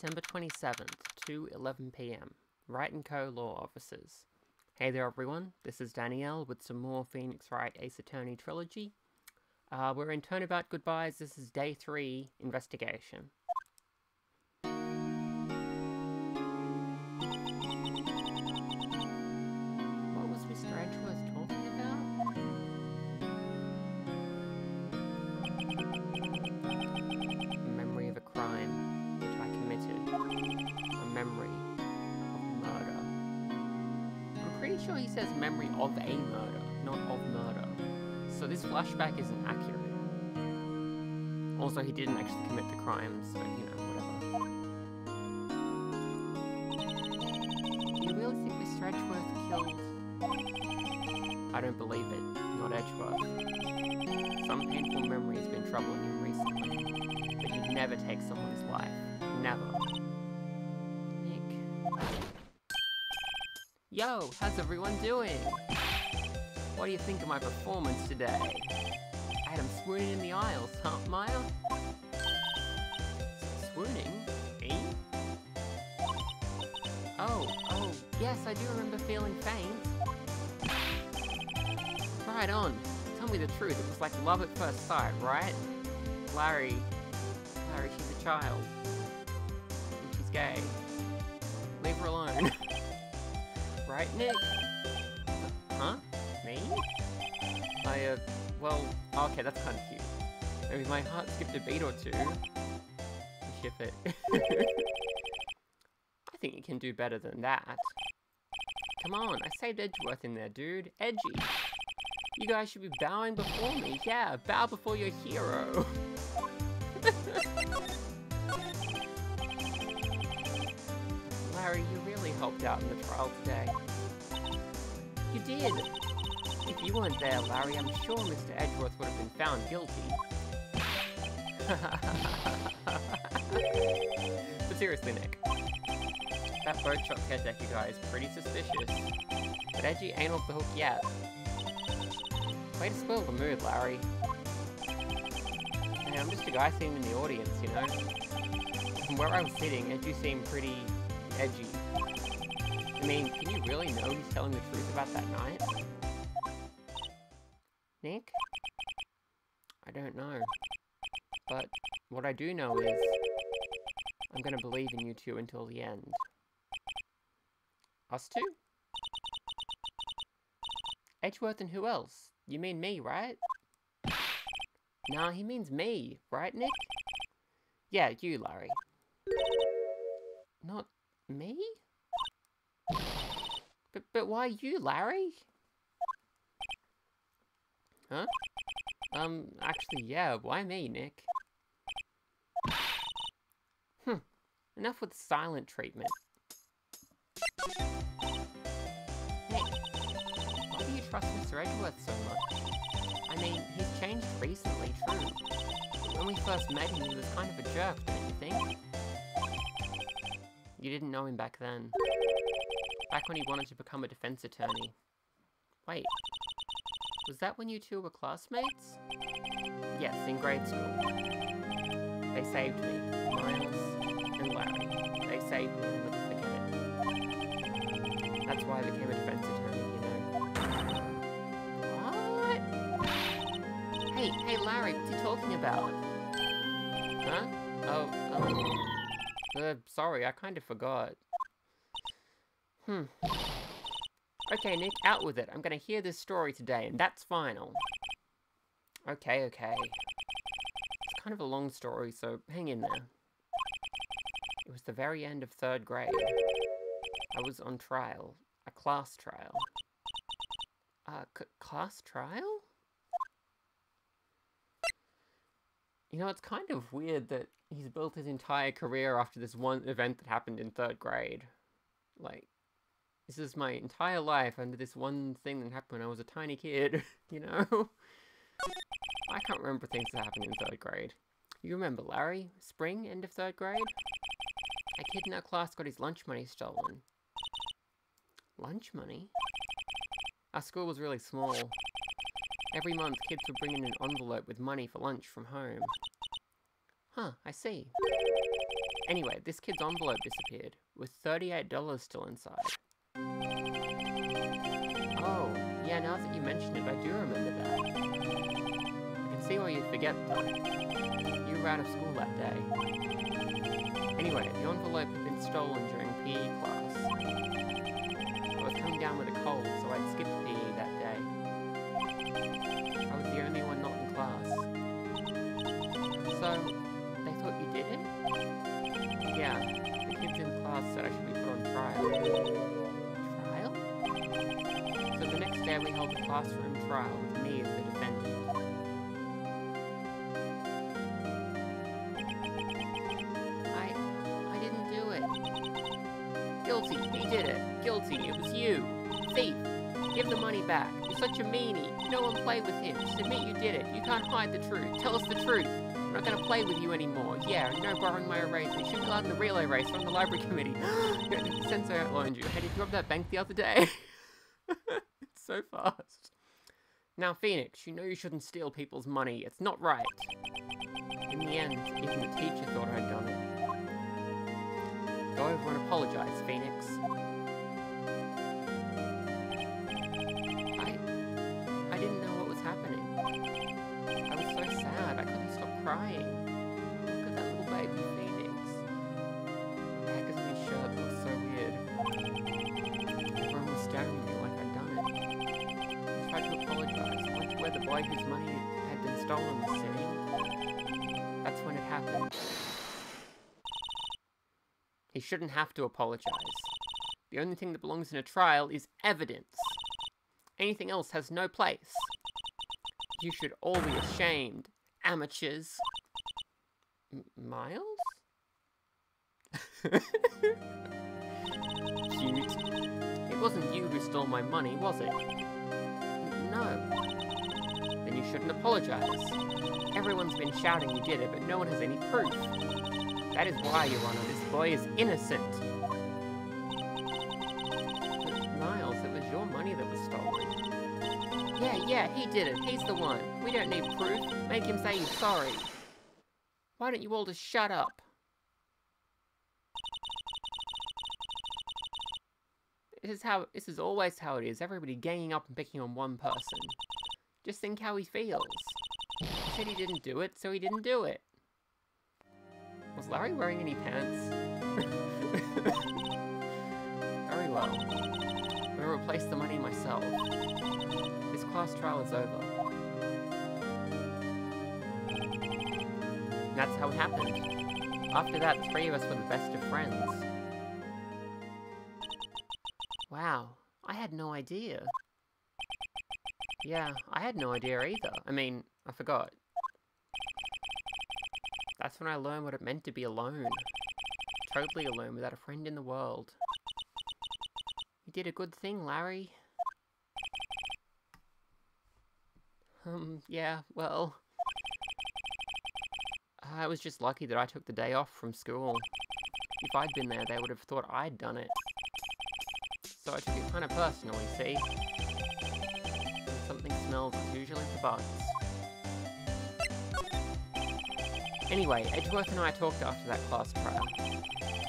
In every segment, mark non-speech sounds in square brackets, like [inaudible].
December 27th, 2:11 p.m. Wright & Co. Law Offices. Hey there, everyone. This is Danielle with some more Phoenix Wright Ace Attorney trilogy. Uh, we're in Turnabout Goodbyes. This is day three investigation. Flashback isn't accurate. Also, he didn't actually commit the crime, so, you know, whatever. Do you really think Mr. Edgeworth killed... I don't believe it. Not Edgeworth. Some painful memory has been troubling him recently. But you'd never take someone's life. Never. Nick. Yo, how's everyone doing? What do you think of my performance today? Him swooning in the aisles, huh, Maya? Swooning? Oh, oh, yes, I do remember feeling faint. Right on. Tell me the truth, it was like love at first sight, right? Larry. Larry, she's a child. And she's gay. Leave her alone. [laughs] right, Nick? Huh? I, uh, well, okay, that's kind of cute. Maybe my heart skipped a beat or two. I ship it. [laughs] I think you can do better than that. Come on, I saved Edgeworth in there, dude. Edgy. You guys should be bowing before me. Yeah, bow before your hero. [laughs] Larry, you really helped out in the trial today. You did. If you weren't there, Larry, I'm sure Mr. Edgeworth would have been found guilty. [laughs] but seriously, Nick. That birdshot caretaker guy is pretty suspicious. But Edgy ain't off the hook yet. Way to spoil the mood, Larry. Hey, I'm just a guy sitting in the audience, you know? From where I was sitting, Edgy seemed pretty edgy. I mean, can you really know he's telling the truth about that night? Nick? I don't know. But what I do know is I'm gonna believe in you two until the end. Us two? Edgeworth and who else? You mean me, right? Nah, he means me, right, Nick? Yeah, you, Larry. Not me? But, but why you, Larry? Huh? Um, actually, yeah, why me, Nick? Hmm, enough with silent treatment. Nick, why do you trust Mr. Edgeworth so much? I mean, he's changed recently, true. When we first met him, he was kind of a jerk, don't you think? You didn't know him back then. Back when he wanted to become a defense attorney. Wait, was that when you two were classmates? Yes, in grade school. They saved me, Miles and Larry. They saved me, forget it. That's why I became a defense attorney, you know. What? Hey, hey Larry, what are you talking about? Huh? Oh, oh. Uh, sorry, I kind of forgot. Hmm. Okay, Nick, out with it. I'm gonna hear this story today, and that's final. Okay, okay. It's kind of a long story, so hang in there. It was the very end of third grade. I was on trial. A class trial. Uh, class trial? You know, it's kind of weird that he's built his entire career after this one event that happened in third grade. Like, this is my entire life under this one thing that happened when I was a tiny kid, [laughs] you know? I can't remember things that happened in third grade. You remember Larry? Spring, end of third grade? A kid in our class got his lunch money stolen. Lunch money? Our school was really small. Every month, kids would bring in an envelope with money for lunch from home. Huh, I see. Anyway, this kid's envelope disappeared, with $38 still inside. Yeah, now that you mention it, I do remember that. I can see why you'd forget, though. You were out of school that day. Anyway, the envelope had been stolen during PE class. I was coming down with a cold, so I'd skipped we held a classroom trial with me as the defendant. I... I didn't do it. Guilty, he did it. Guilty, it was you. Thief, give the money back. You're such a meanie. No one played with him. Just admit you did it. You can't hide the truth. Tell us the truth. I'm not gonna play with you anymore. Yeah, no borrowing my eraser. You shouldn't be allowed in the relay race from the library committee. [gasps] Since I outlined you. Hey, did you rob that bank the other day? [laughs] fast. Now, Phoenix, you know you shouldn't steal people's money. It's not right. In the end, even the teacher thought I'd done it. Go over and apologize, Phoenix. I... I didn't know what was happening. I was so sad, I couldn't stop crying. Look at that little baby boy whose money had been stolen was sitting. That's when it happened. He shouldn't have to apologize. The only thing that belongs in a trial is evidence. Anything else has no place. You should all be ashamed, amateurs. M Miles? [laughs] Cute. It wasn't you who stole my money, was it? No. Then you shouldn't apologize. Everyone's been shouting you did it, but no one has any proof. That is why, Your Honor, this boy is innocent. But Miles, it was your money that was stolen. Yeah, yeah, he did it. He's the one. We don't need proof. Make him say he's sorry. Why don't you all just shut up? This is how this is always how it is. Everybody ganging up and picking on one person. Just think how he feels. He said he didn't do it, so he didn't do it. Was Larry wearing any pants? [laughs] Very well. I'm gonna replace the money myself. This class trial is over. That's how it happened. After that, three of us were the best of friends. Wow, I had no idea. Yeah, I had no idea either. I mean, I forgot. That's when I learned what it meant to be alone. Totally alone without a friend in the world. You did a good thing, Larry. Um, yeah, well... I was just lucky that I took the day off from school. If I'd been there, they would have thought I'd done it. So I took it kind of personally, see? It's usually bugs. Anyway, Edgeworth and I talked after that class trial.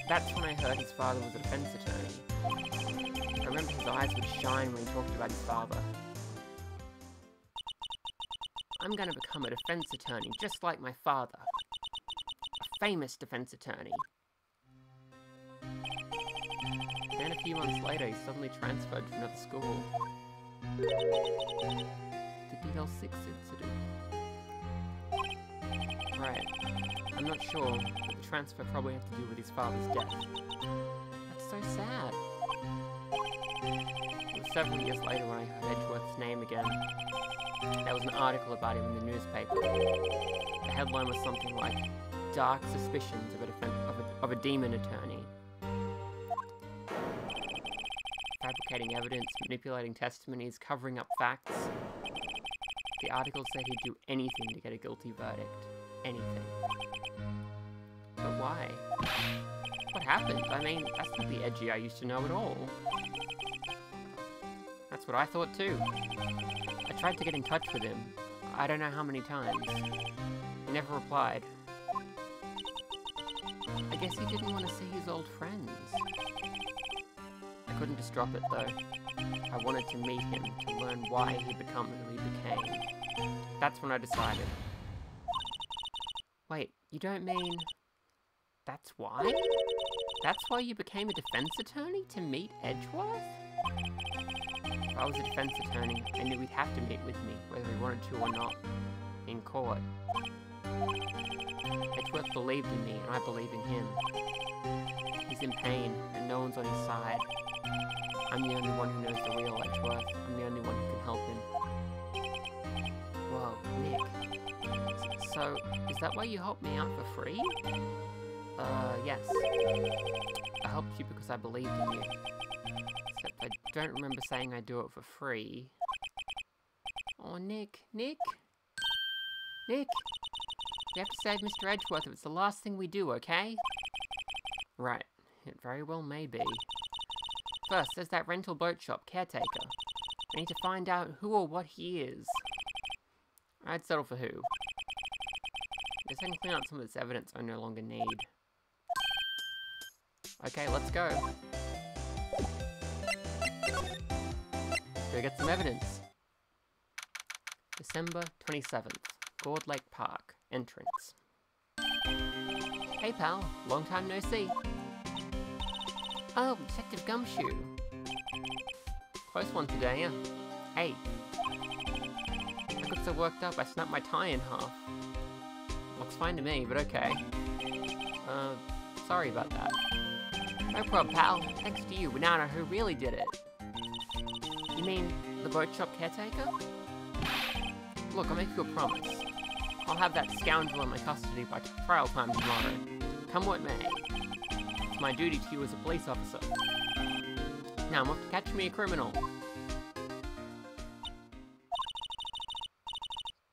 That's when I heard his father was a defense attorney. I remember his eyes would shine when he talked about his father. I'm gonna become a defense attorney just like my father. A famous defense attorney. Then a few months later, he suddenly transferred to another school. The DL6 incident. Right. I'm not sure, but the transfer probably had to do with his father's death. That's so sad. It was several years later when I heard Edgeworth's name again. There was an article about him in the newspaper. The headline was something like, Dark Suspicions of a, of a, of a Demon Attorney. Fabricating evidence, manipulating testimonies, covering up facts. The article said he'd do anything to get a guilty verdict. Anything. But why? What happened? I mean, that's not the Edgy I used to know at all. That's what I thought too. I tried to get in touch with him. I don't know how many times. He never replied. I guess he didn't want to see his old friends. I couldn't just drop it though. I wanted to meet him to learn why he became who he became. That's when I decided. Wait, you don't mean... That's why? That's why you became a defense attorney? To meet Edgeworth? If I was a defense attorney, I knew he'd have to meet with me, whether he wanted to or not, in court. Edgeworth believed in me, and I believe in him. He's in pain, and no one's on his side. I'm the only one who knows the real Edgeworth. I'm the only one who can help him. Whoa, Nick. So, is that why you helped me out for free? Uh, yes. I helped you because I believed in you. Except I don't remember saying I'd do it for free. Oh, Nick. Nick? Nick? We have to save Mr. Edgeworth if it's the last thing we do, okay? Right. It very well may be. First, there's that rental boat shop caretaker. I need to find out who or what he is. I'd settle for who. Guess I can clean up some of this evidence I no longer need. Okay, let's go. Go get some evidence. December 27th, Gourd Lake Park, entrance. Hey pal, long time no see. Oh, Detective Gumshoe. Close one today, yeah. Hey. I got so worked up I snapped my tie in half. Looks fine to me, but okay. Uh, sorry about that. No problem, pal. Thanks to you, we now know who really did it. You mean the boat shop caretaker? Look, I'll make you a promise. I'll have that scoundrel in my custody by trial time tomorrow. Come what may. My duty to you as a police officer. Now I'm off to catch me a criminal.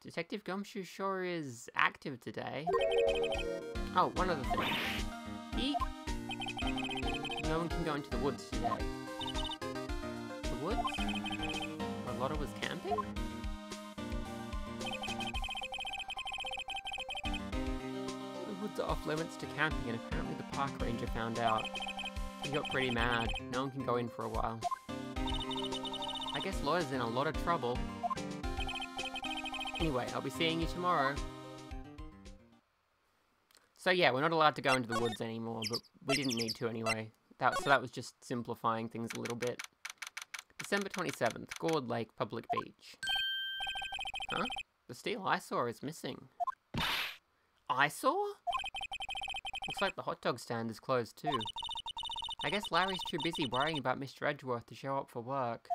Detective Gumshoe sure is active today. Oh, one other thing. Eek! No one can go into the woods today. The woods? Where Lotta was camping? Limits to camping and apparently the park ranger found out. He got pretty mad. No one can go in for a while. I guess Lotta's in a lot of trouble. Anyway, I'll be seeing you tomorrow. So yeah, we're not allowed to go into the woods anymore, but we didn't need to anyway. That, so that was just simplifying things a little bit. December 27th, Gourd Lake Public Beach. Huh? The steel eyesore is missing. Eyesore? Looks like the hot dog stand is closed too. I guess Larry's too busy worrying about Mr. Edgeworth to show up for work.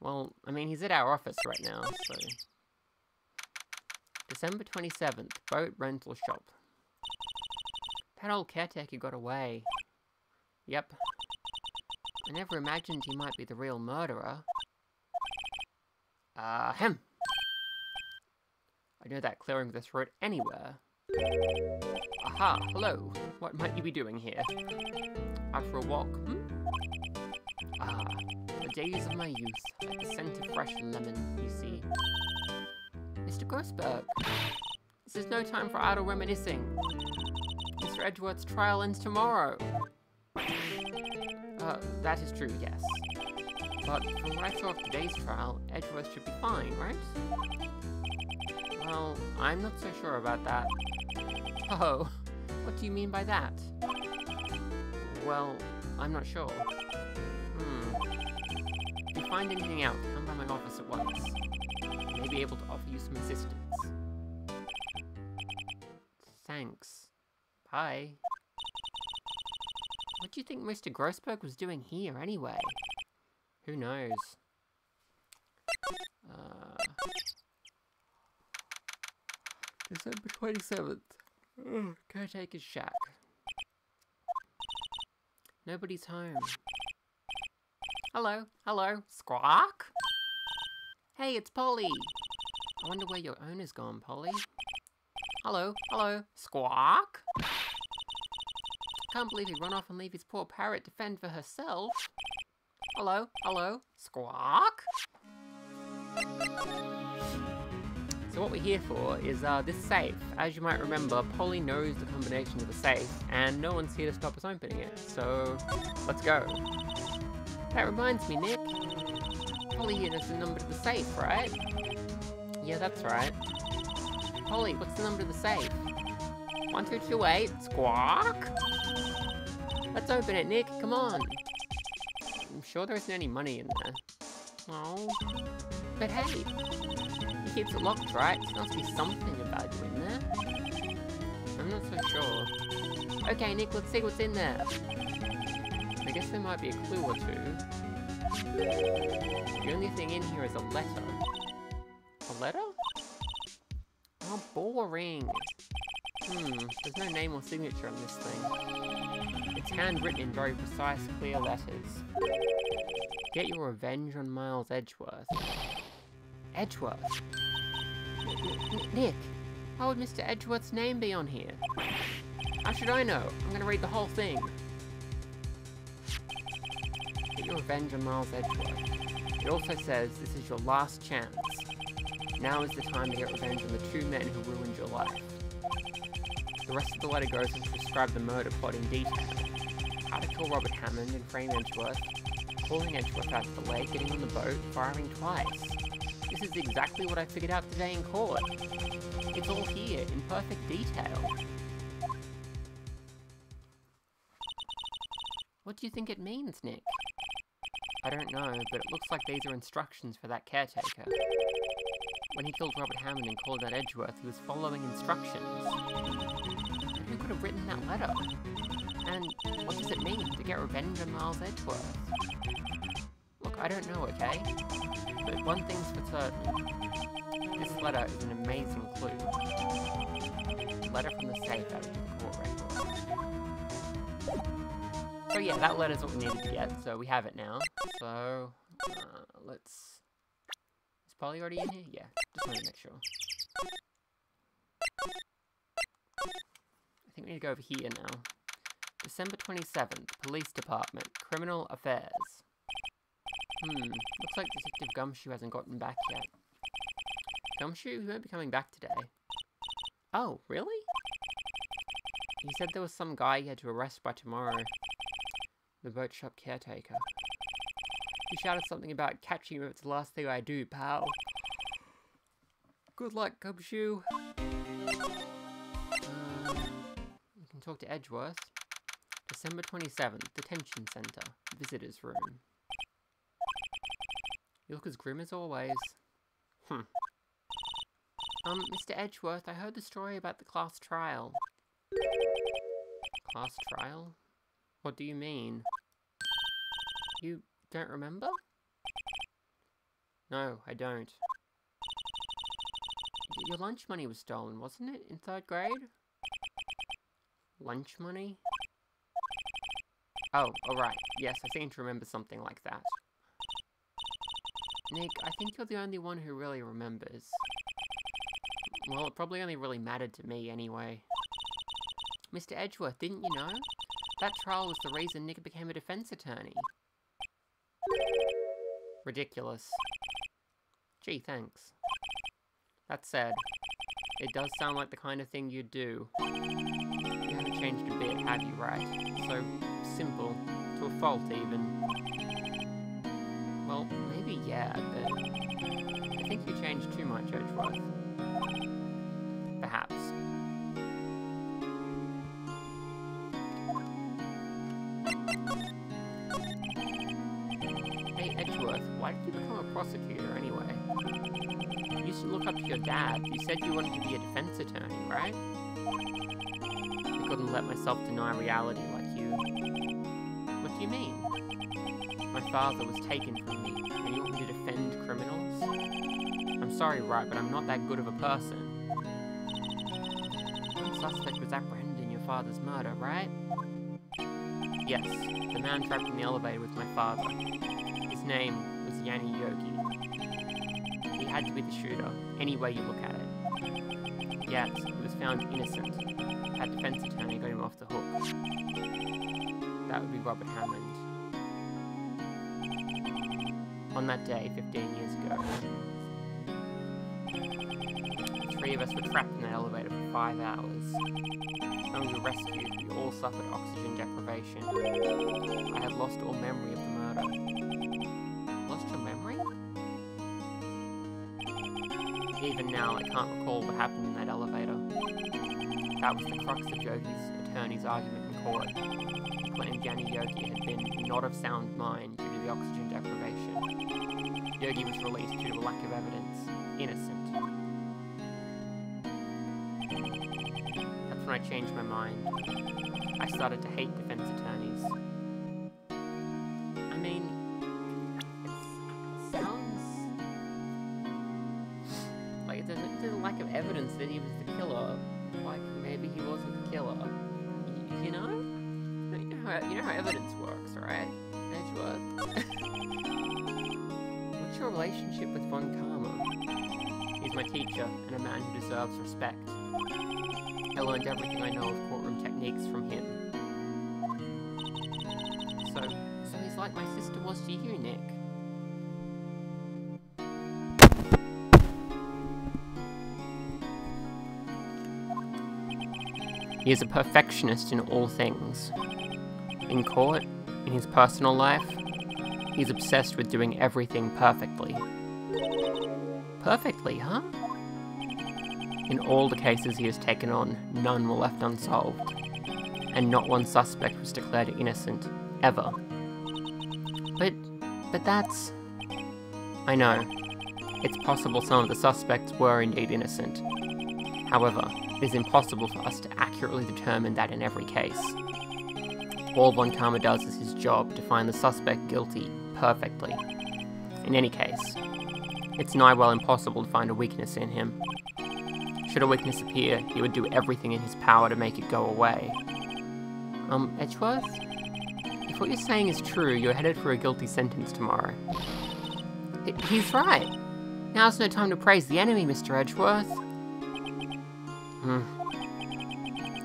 Well, I mean, he's at our office right now, so... December 27th, boat rental shop. That old caretaker got away. Yep. I never imagined he might be the real murderer. Uh, him. I know that clearing this road anywhere. Aha, hello. What might you be doing here? Out for a walk, hmm? Ah, the days of my youth, like the scent of fresh lemon, you see. Mr. Grossberg, this is no time for idle reminiscing. Mr. Edgeworth's trial ends tomorrow. Uh, that is true, yes. But from what I saw of today's trial, Edgeworth should be fine, right? Well, I'm not so sure about that. Oh, what do you mean by that? Well, I'm not sure. Hmm. If you find anything out, come by my office at once. I may be able to offer you some assistance. Thanks. Bye. What do you think Mr. Grossberg was doing here, anyway? Who knows? December 27th. Ugh, Caretaker's shack. Nobody's home. Hello, hello, Squawk? Hey, it's Polly. I wonder where your owner's gone, Polly. Hello, hello, Squawk? Can't believe he run off and leave his poor parrot to fend for herself. Hello, hello, Squawk? So what we're here for is uh, this safe. As you might remember, Polly knows the combination of the safe, and no one's here to stop us opening it. So, let's go. That reminds me, Nick. Polly here knows the number to the safe, right? Yeah, that's right. Polly, what's the number to the safe? 1228, squawk? Let's open it, Nick, come on. I'm sure there isn't any money in there. Oh. But hey, he keeps it locked, right? There must be something about value in there. I'm not so sure. Okay, Nick, let's see what's in there. I guess there might be a clue or two. The only thing in here is a letter. A letter? Oh, boring. Hmm, there's no name or signature on this thing. It's handwritten in very precise, clear letters. Get your revenge on Miles Edgeworth. Edgeworth? Nick, how would Mr. Edgeworth's name be on here? How should I know? I'm gonna read the whole thing. Get your revenge on Miles Edgeworth. It also says this is your last chance. Now is the time to get revenge on the two men who ruined your life. The rest of the letter goes on to describe the murder plot in detail. How to kill Robert Hammond and frame Edgeworth, calling Edgeworth out of the lake, getting on the boat, firing twice. This is exactly what I figured out today in court. It's all here, in perfect detail. What do you think it means, Nick? I don't know, but it looks like these are instructions for that caretaker. When he killed Robert Hammond and called out Edgeworth, he was following instructions. Who could have written that letter? And what does it mean to get revenge on Miles Edgeworth? I don't know, okay? But one thing's for certain. This letter is an amazing clue. Letter from the safe out of the court record. So yeah, that letter's what we needed to get, so we have it now. So, uh, let's Is Polly already in here? Yeah, just wanted to make sure. I think we need to go over here now. December 27th, Police Department, Criminal Affairs. Hmm, looks like Detective Gumshoe hasn't gotten back yet. Gumshoe, he won't be coming back today. Oh, really? He said there was some guy he had to arrest by tomorrow. The boat shop caretaker. He shouted something about catching him if it's the last thing I do, pal. Good luck, Gumshoe. Uh, you can talk to Edgeworth. December 27th, Detention Center, Visitor's Room. You look as grim as always. Hmm. Um, Mr. Edgeworth, I heard the story about the class trial. Class trial? What do you mean? You don't remember? No, I don't. Your lunch money was stolen, wasn't it, in third grade? Lunch money? Oh, alright. Yes, I seem to remember something like that. Nick, I think you're the only one who really remembers. Well, it probably only really mattered to me anyway. Mr. Edgeworth, didn't you know? That trial was the reason Nick became a defense attorney. Ridiculous. Gee, thanks. That said, it does sound like the kind of thing you'd do. You haven't changed a bit, have you, right? So simple, to a fault even. Well, maybe yeah, but I think you changed too much, Edgeworth. Perhaps. Hey, Edgeworth, why did you become a prosecutor anyway? You used to look up to your dad. You said you wanted to be a defense attorney, right? I couldn't let myself deny reality like you. What do you mean? My father was taken from me, and you want me to defend criminals? I'm sorry, right, but I'm not that good of a person. One suspect was apprehended in your father's murder, right? Yes, the man trapped in the elevator with my father. His name was Yanni Yogi. He had to be the shooter, any way you look at it. Yet, he was found innocent. That defense attorney got him off the hook. That would be Robert Hammond. On that day, 15 years ago. Three of us were trapped in the elevator for five hours. When we were rescued, we all suffered oxygen deprivation. I had lost all memory of the murder. Lost your memory? Even now, I can't recall what happened in that elevator. That was the crux of Yogi's attorney's argument in court. Claimed Yanni Yogi had been not of sound mind the oxygen deprivation. Yogi was released due to lack of evidence. Innocent. That's when I changed my mind. I started to hate defense attorneys. I mean, it sounds like there's a, there's a lack of evidence that he was the killer. Like maybe he wasn't the killer. You know? You know how, you know how evidence works, right? Relationship with Von Karma? He's my teacher and a man who deserves respect. I learned everything I know of courtroom techniques from him. So, so he's like my sister was to you, Nick. He is a perfectionist in all things. In court, in his personal life, he's obsessed with doing everything perfectly. Perfectly, huh? In all the cases he has taken on, none were left unsolved, and not one suspect was declared innocent, ever. But, but that's... I know. It's possible some of the suspects were indeed innocent. However, it is impossible for us to accurately determine that in every case. All Von Karma does is his job to find the suspect guilty perfectly. In any case, it's nigh well impossible to find a weakness in him. Should a weakness appear, he would do everything in his power to make it go away. Um, Edgeworth? If what you're saying is true, you're headed for a guilty sentence tomorrow. H- he's right. Now's no time to praise the enemy, Mr. Edgeworth. Hmm.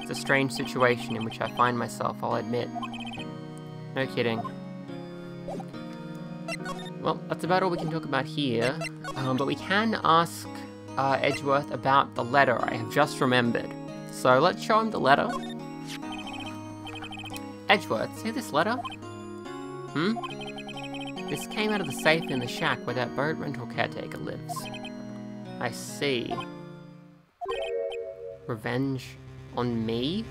It's a strange situation in which I find myself, I'll admit. No kidding. Well, that's about all we can talk about here. Um, but we can ask uh, Edgeworth about the letter I have just remembered. So let's show him the letter. Edgeworth, see this letter? Hmm? This came out of the safe in the shack where that boat rental caretaker lives. I see. Revenge on me?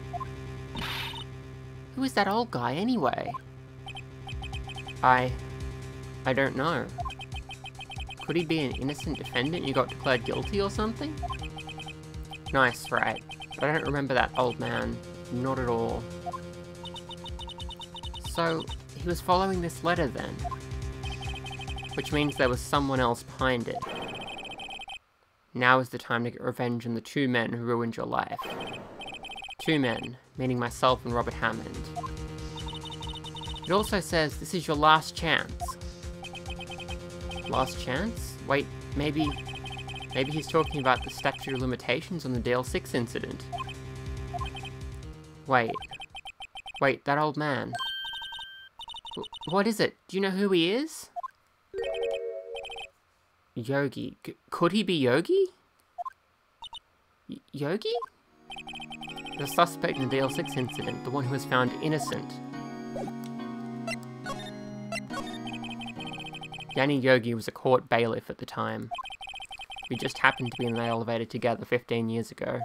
Who is that old guy anyway? I... I don't know. Could he be an innocent defendant you got declared guilty or something? Nice, right. I don't remember that old man. Not at all. So, he was following this letter then? Which means there was someone else behind it. Now is the time to get revenge on the two men who ruined your life. Two men, meaning myself and Robert Hammond. It also says this is your last chance. Last chance? Wait, maybe... Maybe he's talking about the statute of limitations on the DL6 incident. Wait. Wait, that old man. W what is it? Do you know who he is? Yogi. C could he be Yogi? Y Yogi? The suspect in the DL6 incident, the one who was found innocent. Yanni Yogi was a court bailiff at the time. We just happened to be in the elevator together 15 years ago.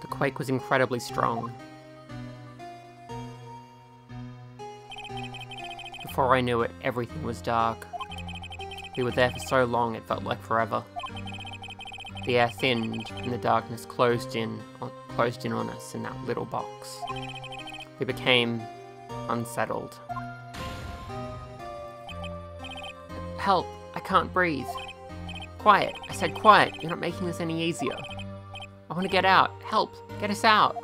The quake was incredibly strong. Before I knew it, everything was dark. We were there for so long it felt like forever. The air thinned and the darkness closed in on, closed in on us in that little box. We became unsettled. Help! I can't breathe. Quiet! I said quiet! You're not making this any easier. I want to get out. Help! Get us out!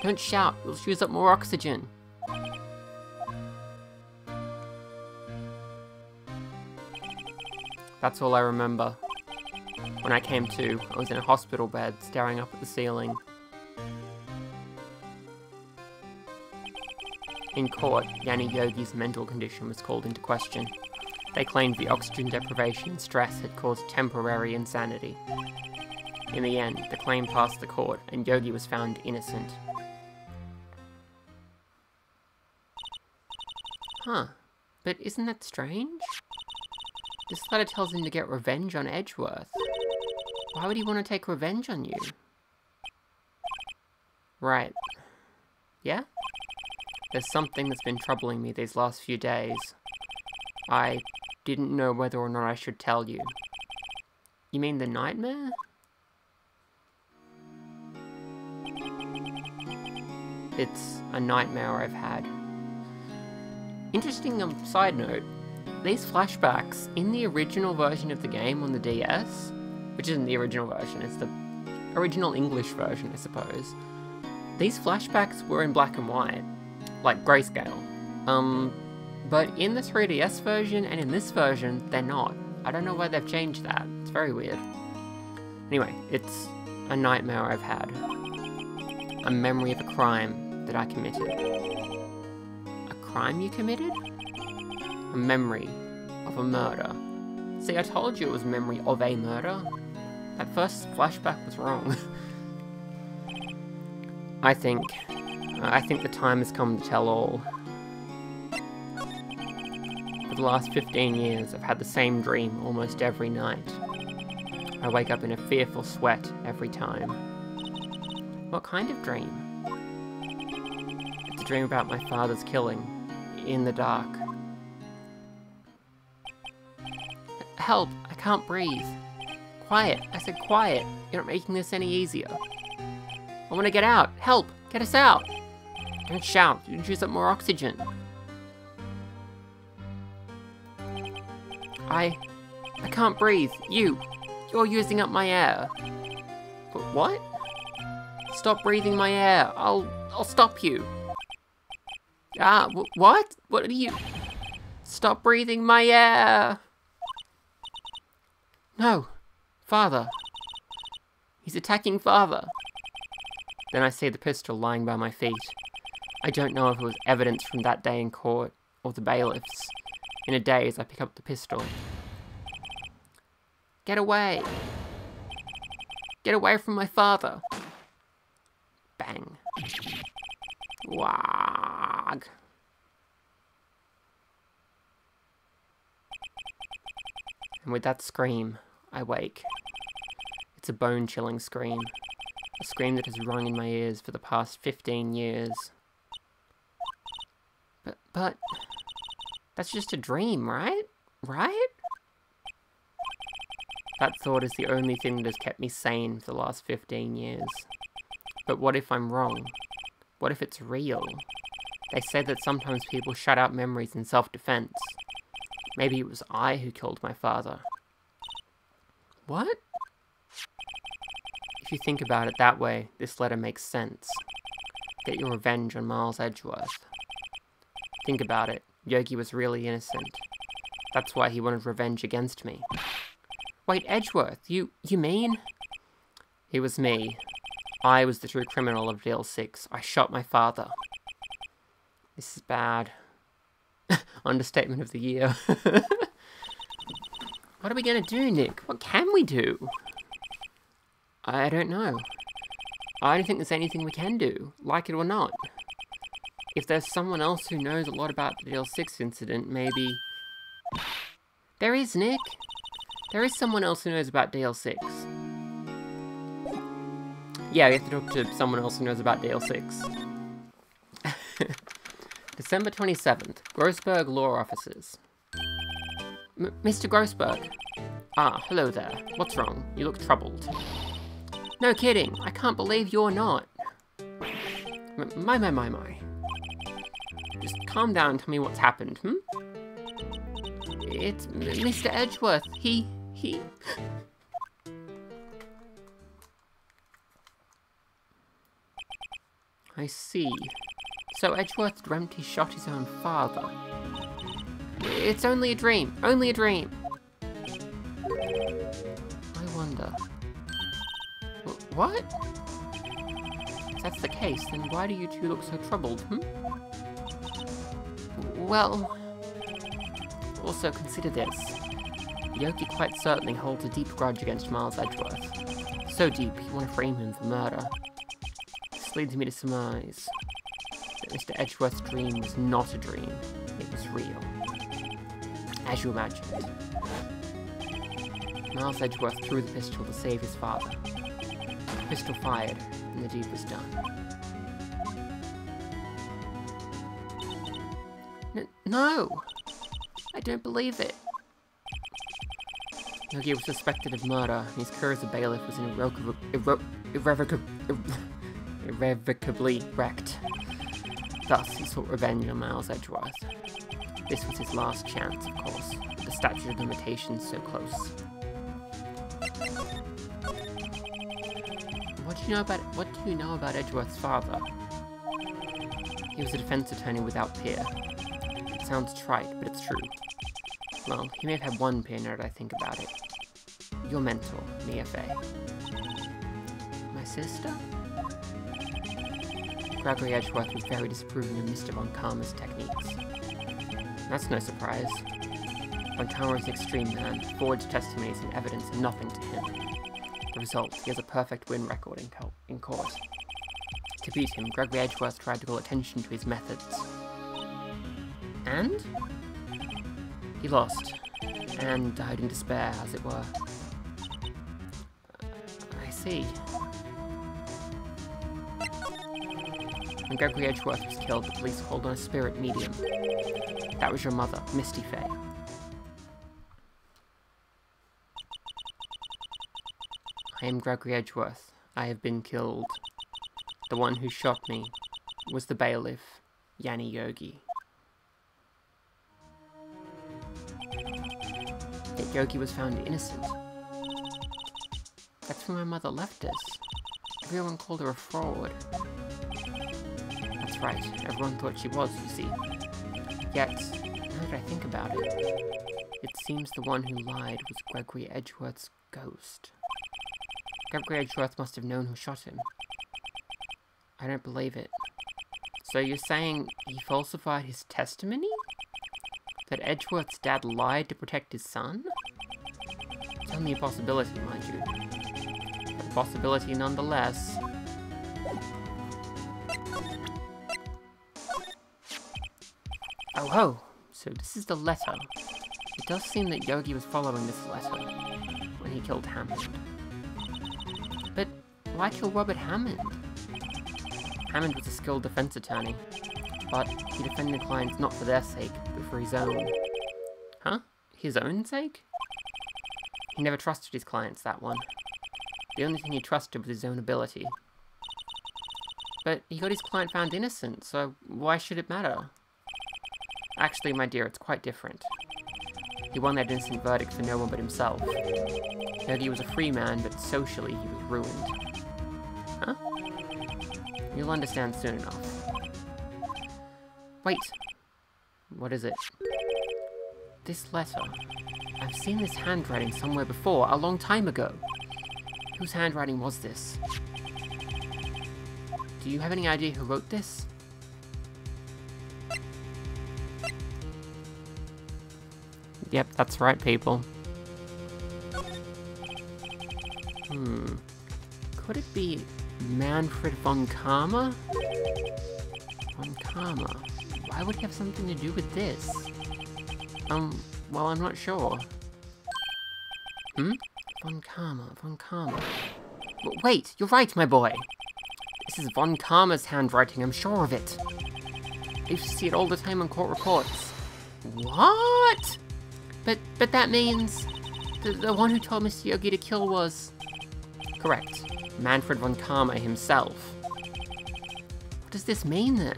Don't shout. We'll use up more oxygen. That's all I remember. When I came to, I was in a hospital bed, staring up at the ceiling. In court, Yanni Yogi's mental condition was called into question. They claimed the oxygen deprivation and stress had caused temporary insanity. In the end, the claim passed the court, and Yogi was found innocent. Huh. But isn't that strange? This letter tells him to get revenge on Edgeworth. Why would he want to take revenge on you? Right. Yeah? There's something that's been troubling me these last few days. I didn't know whether or not I should tell you. You mean the nightmare? It's a nightmare I've had. Interesting um, side note, these flashbacks in the original version of the game on the DS, which isn't the original version, it's the original English version, I suppose. These flashbacks were in black and white, like grayscale. Um, but in the 3DS version and in this version, they're not. I don't know why they've changed that. It's very weird. Anyway, it's a nightmare I've had. A memory of a crime that I committed. A crime you committed? A memory of a murder. See, I told you it was memory of a murder. That first flashback was wrong. [laughs] I think... I think the time has come to tell all. For the last 15 years, I've had the same dream almost every night. I wake up in a fearful sweat every time. What kind of dream? It's a dream about my father's killing, in the dark. Help! I can't breathe. Quiet! I said quiet! You're not making this any easier. I want to get out! Help! Get us out! Don't shout! You use up more oxygen. I... I can't breathe. You! You're using up my air. But what? Stop breathing my air. I'll... I'll stop you. Ah, what? What are you... Stop breathing my air! No! Father! He's attacking father! Then I see the pistol lying by my feet. I don't know if it was evidence from that day in court, or the bailiffs. In a daze, I pick up the pistol. Get away! Get away from my father! Bang. Wag. And with that scream, I wake. It's a bone-chilling scream. A scream that has rung in my ears for the past 15 years. But, but, that's just a dream, right? Right? That thought is the only thing that has kept me sane for the last 15 years. But what if I'm wrong? What if it's real? They say that sometimes people shut out memories in self-defense. Maybe it was I who killed my father. What? If you think about it that way, this letter makes sense. Get your revenge on Miles Edgeworth. Think about it. Yogi was really innocent. That's why he wanted revenge against me. Wait, Edgeworth, you, you mean? He was me. I was the true criminal of DL6. I shot my father. This is bad. [laughs] Understatement of the year. [laughs] what are we gonna do, Nick? What can we do? I don't know. I don't think there's anything we can do, like it or not. If there's someone else who knows a lot about the DL6 incident, maybe... There is, Nick! There is someone else who knows about DL6. Yeah, we have to talk to someone else who knows about DL6. [laughs] December 27th, Grossberg Law Offices. M Mr. Grossberg. Ah, hello there. What's wrong? You look troubled. No kidding, I can't believe you're not. My, my, my, my. Just calm down and tell me what's happened, hmm? It's M Mr. Edgeworth. He, he... I see. So Edgeworth dreamt he shot his own father. It's only a dream, only a dream. I wonder. What? If that's the case, then why do you two look so troubled, hmm? Well, also consider this. Yogi quite certainly holds a deep grudge against Miles Edgeworth. So deep, you want to frame him for murder. This leads me to surmise that Mr. Edgeworth's dream was not a dream, it was real. As you imagined. Miles Edgeworth threw the pistol to save his father. The pistol fired, and the deed was done. N no! I don't believe it. Yogi was suspected of murder, and his career as a bailiff was irrevocably wrecked. Thus, he sought revenge on Miles Edgeworth. This was his last chance, of course, the statute of limitations so close. What do you know about what do you know about Edgeworth's father? He was a defense attorney without peer. It sounds trite, but it's true. Well, he may have had one peer that I think about it. Your mentor, Mia Fey. My sister? Gregory Edgeworth was very disapproving of Mr. Von Karma's techniques. That's no surprise. Von Karma is an extreme man, forged testimonies and evidence are nothing to him. The result, he has a perfect win record in, co in court. To beat him, Gregory Edgeworth tried to call attention to his methods. And? He lost, and died in despair, as it were. Uh, I see. When Gregory Edgeworth was killed, the police called on a spirit medium. That was your mother, Misty Fey. I am Gregory Edgeworth. I have been killed. The one who shot me was the bailiff, Yanni Yogi. Yet Yogi was found innocent. That's where my mother left us. Everyone called her a fraud. That's right, everyone thought she was, you see. Think about it, it seems the one who lied was Gregory Edgeworth's ghost. Gregory Edgeworth must have known who shot him. I don't believe it. So you're saying he falsified his testimony? That Edgeworth's dad lied to protect his son? It's only a possibility, mind you. A possibility nonetheless. Oh ho! So this is the letter. It does seem that Yogi was following this letter when he killed Hammond. But why kill Robert Hammond? Hammond was a skilled defense attorney, but he defended clients not for their sake, but for his own. Huh? His own sake? He never trusted his clients, that one. The only thing he trusted was his own ability. But he got his client found innocent, so why should it matter? Actually, my dear, it's quite different. He won that innocent verdict for no one but himself. Yogi was a free man, but socially he was ruined. Huh? You'll understand soon enough. Wait. What is it? This letter. I've seen this handwriting somewhere before, a long time ago. Whose handwriting was this? Do you have any idea who wrote this? Yep, that's right, people. Hmm. Could it be Manfred von Karma? Von Karma. Why would he have something to do with this? Um, well, I'm not sure. Hmm? Von Karma, Von Karma. W wait, you're right, my boy! This is Von Karma's handwriting, I'm sure of it. I used to see it all the time on court reports. What? But, but that means... The, the one who told Mr. Yogi to kill was... Correct. Manfred von Karma himself. What does this mean, then?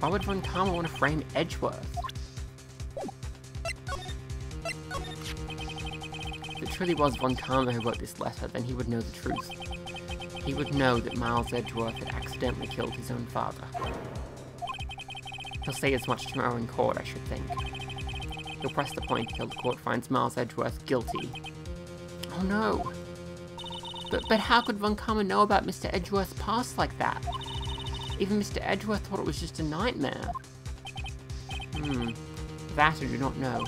Why would von Karma want to frame Edgeworth? If it truly was von Karma who wrote this letter, then he would know the truth. He would know that Miles Edgeworth had accidentally killed his own father. He'll say as much tomorrow in court, I should think. He'll press the point until the court finds Miles Edgeworth guilty. Oh no! But, but how could Von Karma know about Mr. Edgeworth's past like that? Even Mr. Edgeworth thought it was just a nightmare. Hmm. That I do not know.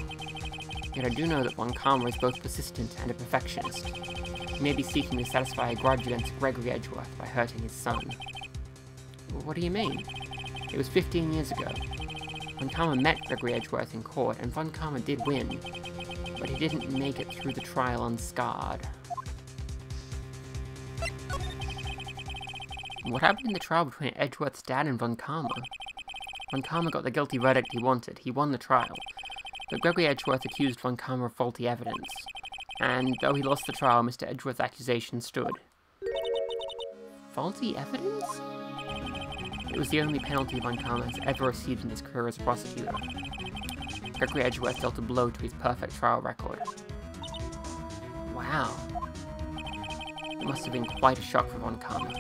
Yet I do know that Von Karma is both persistent and a perfectionist. He may be seeking to satisfy a grudge against Gregory Edgeworth by hurting his son. What do you mean? It was 15 years ago. Von Karma met Gregory Edgeworth in court, and Von Karma did win, but he didn't make it through the trial unscarred. What happened in the trial between Edgeworth's dad and Von Karma? Von Karma got the guilty verdict he wanted. He won the trial. But Gregory Edgeworth accused Von Karma of faulty evidence. And though he lost the trial, Mr. Edgeworth's accusation stood. Faulty evidence? It was the only penalty Von Karma has ever received in his career as prosecutor. Gregory Edgeworth dealt a blow to his perfect trial record. Wow. It must have been quite a shock for Von Karma.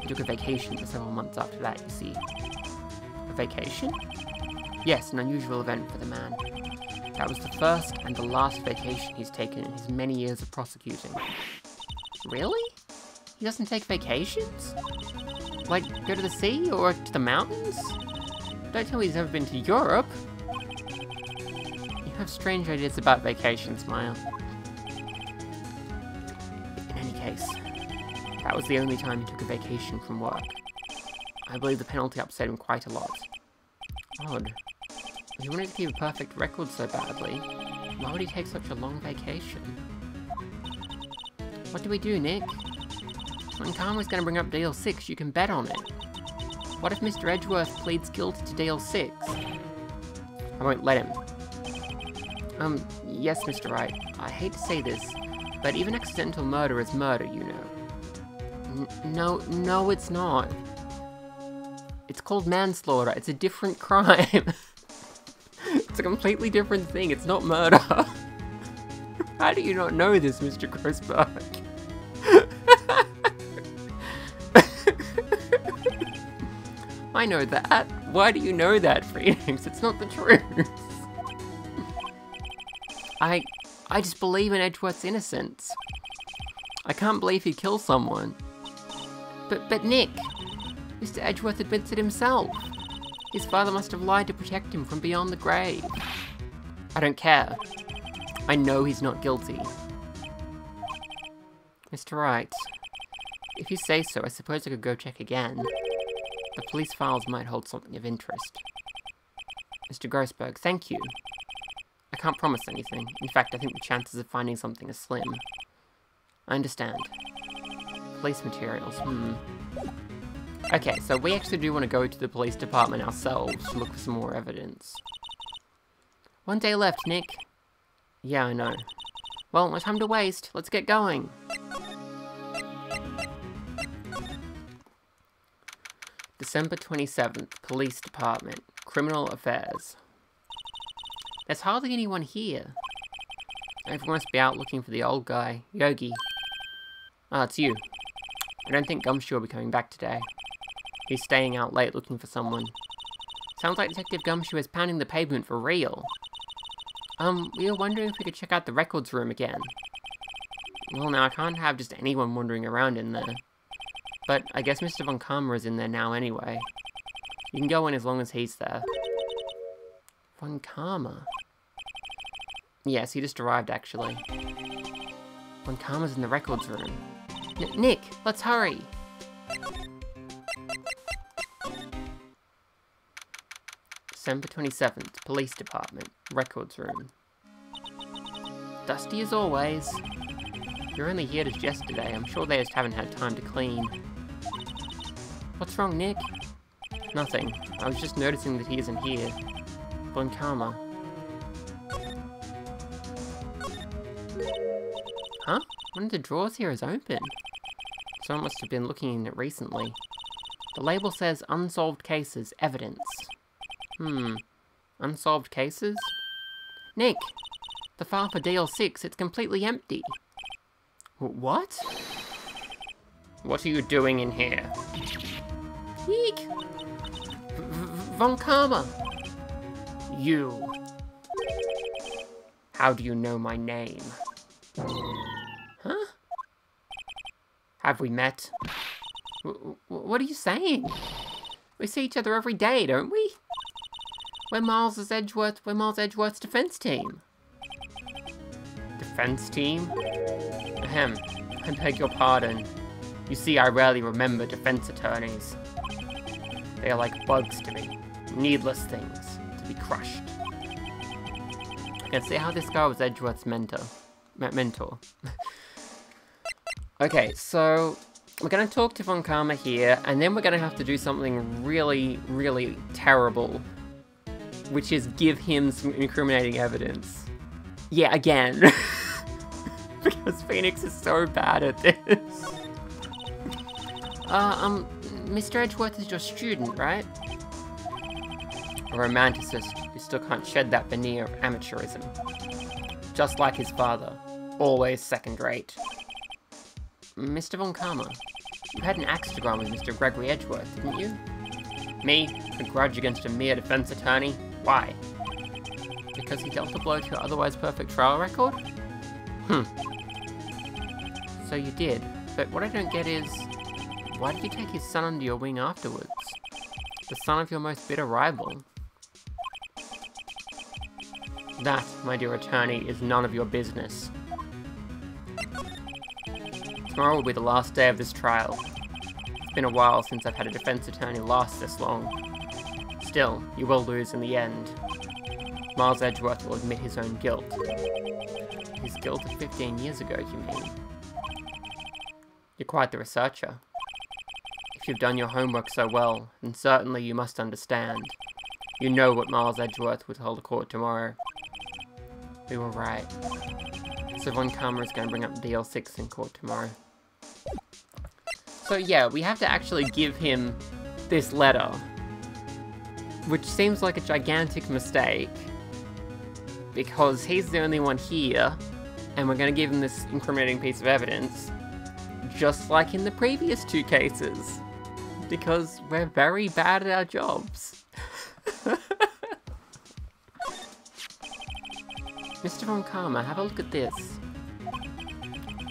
He took a vacation for several months after that, you see. A vacation? Yes, an unusual event for the man. That was the first and the last vacation he's taken in his many years of prosecuting. Really? He doesn't take vacations? Like, go to the sea or to the mountains? Don't tell me he's ever been to Europe. You have strange ideas about vacations, Maya. In any case, that was the only time he took a vacation from work. I believe the penalty upset him quite a lot. Odd. If he wanted to keep a perfect record so badly, why would he take such a long vacation? What do we do, Nick? Von Karma's gonna bring up DL6, you can bet on it. What if Mr. Edgeworth pleads guilty to DL6? I won't let him. Um, yes, Mr. Wright, I hate to say this, but even accidental murder is murder, you know. N no, no, it's not. It's called manslaughter. It's a different [laughs] crime. it's a completely different thing. It's not murder. [laughs] How do you not know this, Mr. Grossberg? I know that. Why do you know that, [laughs] Phoenix? It's not the truth. I... I just believe in Edgeworth's innocence. I can't believe he'd kill someone. But, but Nick, Mr. Edgeworth admits it himself. His father must have lied to protect him from beyond the grave. I don't care. I know he's not guilty. Mr. Wright, if you say so, I suppose I could go check again. The police files might hold something of interest. Mr. Grossberg, thank you. I can't promise anything. In fact, I think the chances of finding something are slim. I understand. Police materials, hmm. Okay, so we actually do want to go to the police department ourselves to look for some more evidence. One day left, Nick. Yeah, I know. Well, no time to waste. Let's get going. December 27th, Police Department, Criminal Affairs. There's hardly anyone here. Everyone must be out looking for the old guy, Yogi. Ah, it's you. I don't think Gumshoe will be coming back today. He's staying out late looking for someone. Sounds like Detective Gumshoe is pounding the pavement for real. Um, we were wondering if we could check out the records room again. Well, now, I can't have just anyone wandering around in there. But I guess Mr. Von Karma is in there now anyway. You can go in as long as he's there. Von Karma? Yes, he just arrived, actually. Von Karma's in the records room. N Nick, let's hurry! December 27th, Police Department, Records Room. Dusty as always. You're only here just yesterday, I'm sure they just haven't had time to clean. What's wrong, Nick? Nothing. I was just noticing that he isn't here. Von Karma. Huh? One of the drawers here is open. Someone must have been looking in it recently. The label says Unsolved Cases, Evidence. Hmm. Unsolved cases? Nick! The file for DL6, it's completely empty. What? What are you doing in here? Eek! V Von Karma! You. How do you know my name? Huh? Have we met? W what are you saying? We see each other every day, don't we? We're Miles' Edgeworth, we're Miles Edgeworth's defense team. Defense team? Ahem, I beg your pardon. You see, I rarely remember defense attorneys. They are like bugs to me. Needless things to be crushed. I can see how this guy was Edgeworth's mentor. mentor. [laughs] okay, so we're going to talk to Von Karma here, and then we're going to have to do something really, really terrible, which is give him some incriminating evidence. Yeah, again. [laughs] because Phoenix is so bad at this. Uh, um, Mr. Edgeworth is your student, right? A romanticist who still can't shed that veneer of amateurism. Just like his father, always second rate. Mr. Von Karma, you had an axe to grind with Mr. Gregory Edgeworth, didn't you? Me? A grudge against a mere defense attorney? Why? Because he dealt a blow to your otherwise perfect trial record? Hmm. So you did, but what I don't get is, why did you take his son under your wing afterwards? The son of your most bitter rival? That, my dear attorney, is none of your business. Tomorrow will be the last day of this trial. It's been a while since I've had a defense attorney last this long. Still, you will lose in the end. Miles Edgeworth will admit his own guilt. His guilt of 15 years ago, you mean? You're quite the researcher. You've done your homework so well, then certainly you must understand. You know what Miles Edgeworth would hold a court tomorrow. We were right. So Von Karma is going to bring up DL6 in court tomorrow. So yeah, we have to actually give him this letter. Which seems like a gigantic mistake. Because he's the only one here, and we're going to give him this incriminating piece of evidence. Just like in the previous two cases. Because we're very bad at our jobs. [laughs] Mr. Von Karma, have a look at this.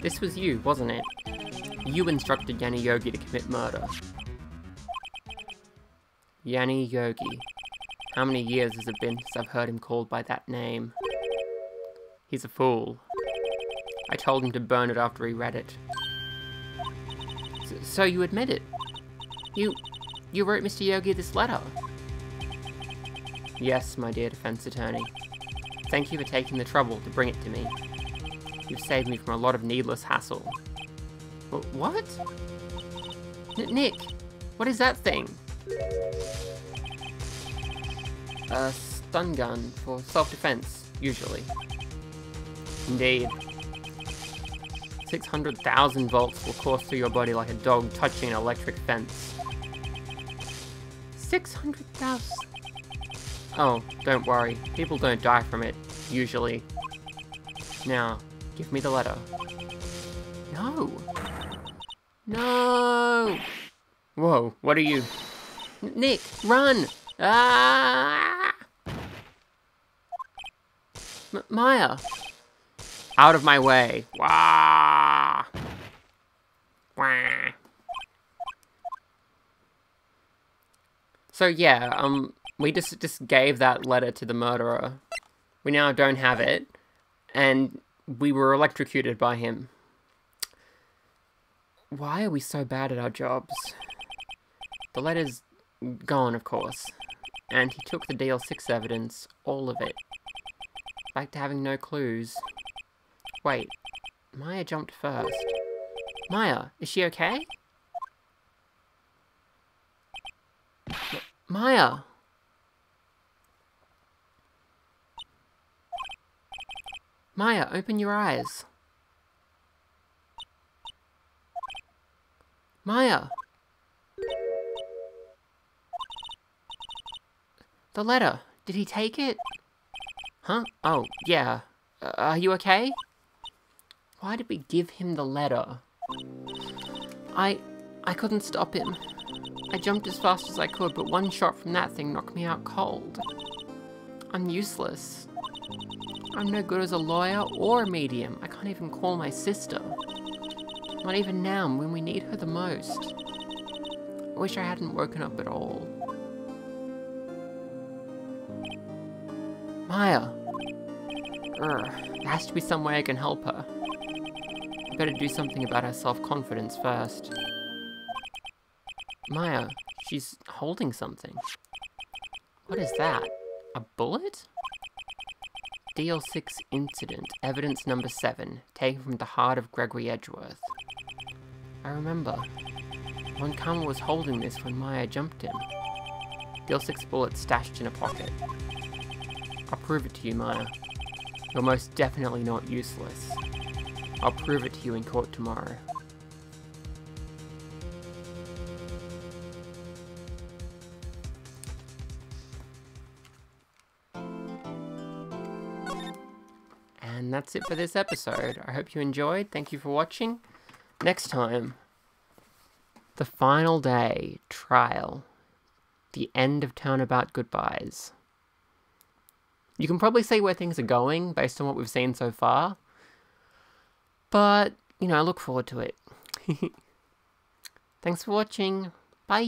This was you, wasn't it? You instructed Yanni Yogi to commit murder. Yanni Yogi. How many years has it been since I've heard him called by that name? He's a fool. I told him to burn it after he read it. So, so you admit it? You... you wrote Mr. Yogi this letter? Yes, my dear defense attorney. Thank you for taking the trouble to bring it to me. You've saved me from a lot of needless hassle. what? N Nick, what is that thing? A stun gun for self-defense, usually. Indeed. 600,000 volts will course through your body like a dog touching an electric fence. 600,000... Oh, don't worry. People don't die from it, usually. Now, give me the letter. No! No! Whoa, what are you? N Nick, run! Ah! M Maya! Out of my way. Wah! Wah! So yeah, um, we just just gave that letter to the murderer. We now don't have it, and we were electrocuted by him. Why are we so bad at our jobs? The letter's gone, of course, and he took the DL6 evidence, all of it. Back to having no clues. Wait, Maya jumped first. Maya, is she okay? Maya! Maya, open your eyes. Maya! The letter. Did he take it? Huh? Oh, yeah. Uh, are you okay? Why did we give him the letter? I... I couldn't stop him. I jumped as fast as I could, but one shot from that thing knocked me out cold. I'm useless. I'm no good as a lawyer or a medium. I can't even call my sister. Not even now, when we need her the most. I wish I hadn't woken up at all. Maya! Urgh, there has to be some way I can help her. I better do something about her self-confidence first. Maya, she's holding something. What is that? A bullet? DL6 incident, evidence number 7, taken from the heart of Gregory Edgeworth. I remember. Von Karma was holding this when Maya jumped him. DL6 bullet stashed in a pocket. I'll prove it to you, Maya. You're most definitely not useless. I'll prove it to you in court tomorrow. That's it for this episode. I hope you enjoyed. Thank you for watching. Next time, the final day, trial. The end of Turnabout Goodbyes. You can probably see where things are going based on what we've seen so far. But, you know, I look forward to it. [laughs] Thanks for watching. Bye.